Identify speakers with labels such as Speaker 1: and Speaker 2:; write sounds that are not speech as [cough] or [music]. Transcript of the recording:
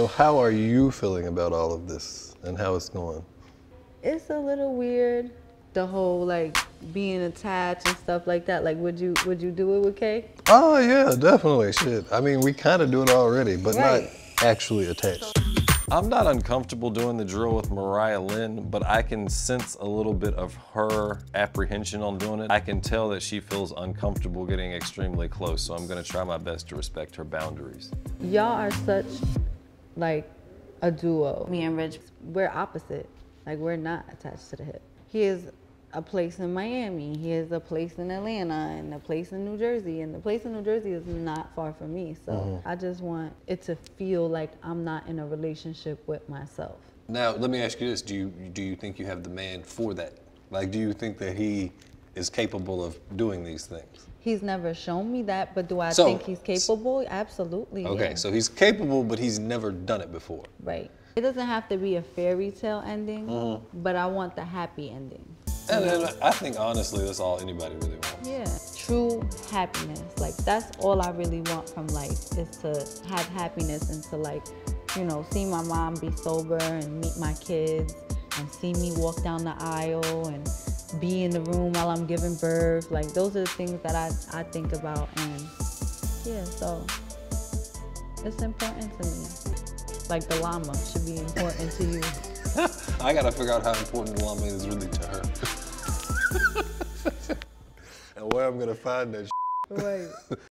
Speaker 1: So how are you feeling about all of this and how it's going?
Speaker 2: It's a little weird, the whole like being attached and stuff like that. Like, would you would you do it with Kay?
Speaker 1: Oh yeah, definitely. Shit. I mean, we kind of do it already, but
Speaker 2: Right.
Speaker 1: not actually attached. I'm not uncomfortable doing the drill with Mariahlynn, but I can sense a little bit of her apprehension on doing it. I can tell that she feels uncomfortable getting extremely close, so I'm gonna try my best to respect her boundaries.
Speaker 2: Y'all are such like a duo.
Speaker 3: Me and Rich,
Speaker 2: We're opposite. Like we're not attached to the hip. He has a place in Miami. He has a place in Atlanta and a place in New Jersey. And the place in New Jersey is not far from me. So mm-hmm. I just want it to feel like I'm not in a relationship with myself.
Speaker 1: Now, let me ask you this: Do you do you think you have the man for that? Like, do you think that he is capable of doing these things?
Speaker 2: He's never shown me that, but do I
Speaker 1: So-
Speaker 2: think he's capable? Absolutely.
Speaker 1: Okay,
Speaker 2: yeah.
Speaker 1: so he's capable, but he's never done it before.
Speaker 2: Right. It doesn't have to be a fairy tale ending,
Speaker 1: Mm-hmm.
Speaker 2: but I want the happy ending.
Speaker 1: And, and I think honestly, that's all anybody really wants.
Speaker 2: Yeah. True happiness. Like that's all I really want from life is to have happiness and to like, you know, see my mom be sober and meet my kids and see me walk down the aisle and be in the room while I'm giving birth. Like those are the things that I, I think about and yeah, so it's important to me. Like the llama should be important to you. [laughs]
Speaker 1: I gotta figure out how important the llama is really to her. [laughs] and where I'm gonna find that.
Speaker 2: Right. [laughs]